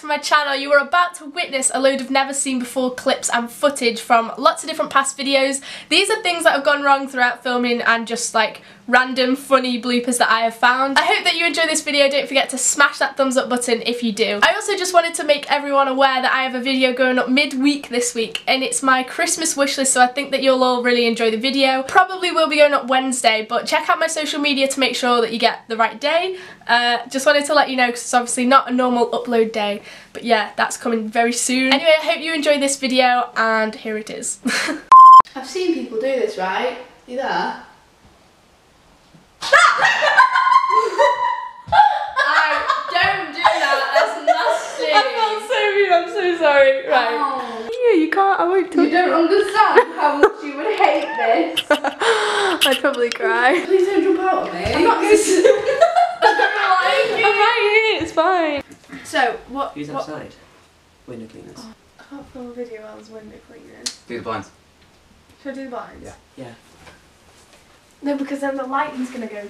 to my channel. You are about to witness a load of never seen before clips and footage from lots of different past videos. These are things that have gone wrong throughout filming and just like random funny bloopers that I have found. I hope that you enjoy this video. Don't forget to smash that thumbs up button if you do. I also just wanted to make everyone aware that I have a video going up midweek this week and it's my Christmas wish list so I think that you'll all really enjoy the video. Probably will be going up Wednesday but check out my social media to make sure that you get the right day. Uh, just wanted to let you know because it's obviously not a normal upload day but yeah that's coming very soon. Anyway I hope you enjoy this video and here it is. I've seen people do this, right? You there? I don't do that, that's nasty. I felt so rude, I'm so sorry. Right. Oh. Yeah, you can't, I won't do it. You don't understand how much you would hate this. I'd probably cry. Please don't jump out of me. I'm not going to. I'm right here, it's fine. So, what? Who's what? outside? Window cleaners. I can't film a video while there's window cleaners. Do the blinds. Should I do the blinds? Yeah. Yeah. No, because then the lighting's gonna go.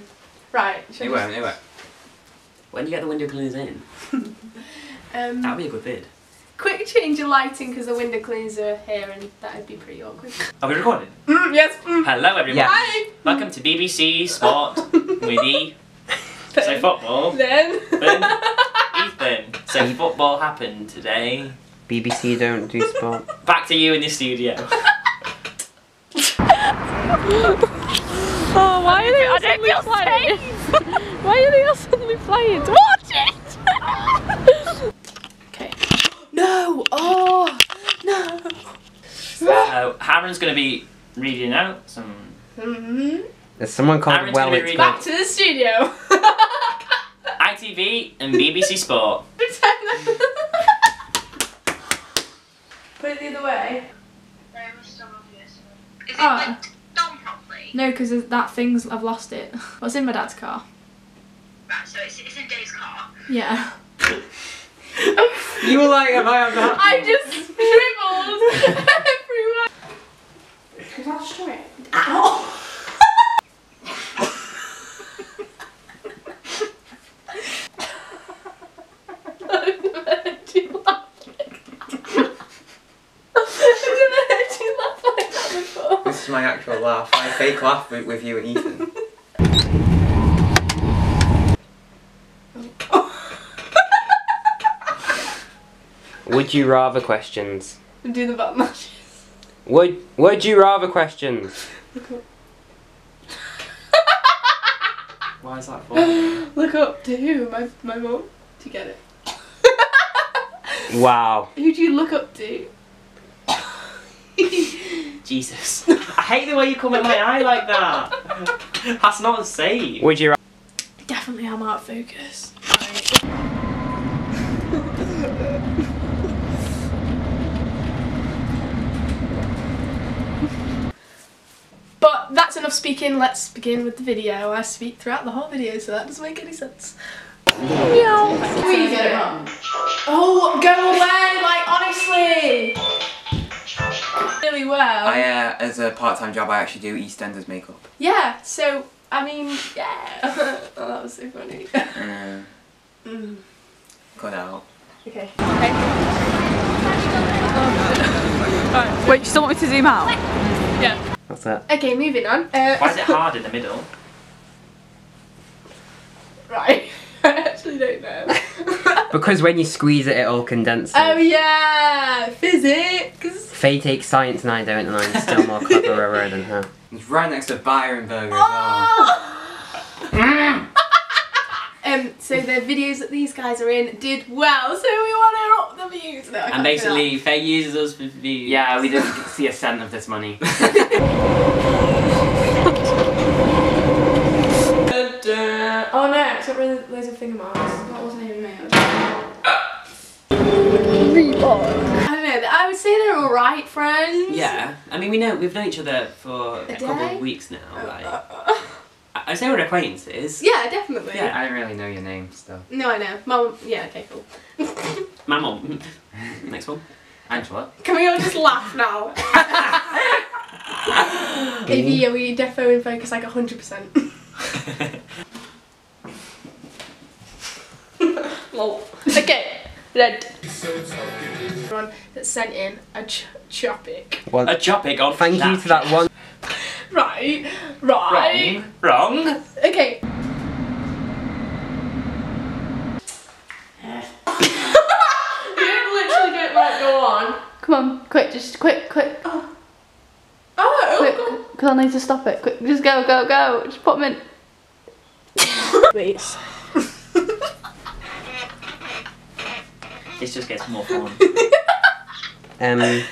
Right. Should It I won't, it won't. When you get the window cleaners in, Um, that'll be a good vid. quick change of lighting because the window cleaners are here and that'd be pretty awkward. Are we recording? Mm, yes. Mm. Hello everyone. Yeah. Hi. Welcome to BBC Sport with E. So football. Then. Then Ethan. So football happened today. BBC don't do sport. Back to you in the studio. Oh, why are they all suddenly playing? why are they all suddenly playing? Watch it! okay. No! Oh! No! So Harren's going to be reading out some. Mm-hmm. There's someone called Aaron's gonna be Well reading- Back to the studio. ITV and BBC Sport. Pretend. Put it the other way. Is it Ah. like done properly? No, because that thing's, I've lost it. What's in my dad's car? Right, so it's, it's in Dave's car. Yeah. You were like, am I on that? I just dribbled everywhere. Is that straight? I've never heard you laugh like that. I've never heard you laugh like that before. This is my actual laugh. My fake laugh with, with you and Ethan. Would you rather questions? Do the button mashes. Would Would you rather questions? Why is that for? Look up to who? My my mum to get it. Wow. Who do you look up to? Jesus. I hate the way you come at my eye like that. That's not safe. Would you? ra- Definitely I'm out of focus. But that's enough speaking, let's begin with the video. I speak throughout the whole video, so that doesn't make any sense. We uh, as a part-time job, I actually do EastEnders makeup. yeah, so, I mean, yeah. oh, that was so funny. Uh, Mm. cut out. Okay. Okay. Wait, you still want me to zoom out? Yeah. What's that? Okay, moving on. Uh, Why is it hard in the middle? right. I actually don't know. Because when you squeeze it, it all condenses. oh yeah, physics. Faye takes science and I don't, and I'm still more cleverer than her. It's right next to Byron Burger as well. Um, so the videos that these guys are in did well, so we want to up the views. No, And basically, Faye uses us for views. Yeah, we didn't see a cent of this money. that. Oh no, it's got really loads of finger marks. That wasn't even me. I don't know. I would say they're all right friends. Yeah, I mean, we know we've known each other for a, A couple of weeks now. Like, Uh, I I say we're acquaintances. yeah, definitely. Yeah. I don't really know your name still. No, I know. Mum. Yeah. Okay. Cool. My mum. Next one. Angela. Can we all just laugh now? if you, yeah, we defo in focus like hundred percent. Lol. Okay. Red. Everyone that sent in a ch- topic. Well, A topic on thank you for that one. Right, right. Wrong. Wrong. Okay. you literally don't go on. Come on, quick, just quick, quick, Oh, oh, oh quick. Because I need to stop it. Quick, just go, go, go. Just put them in. wait. This just gets more fun. Um,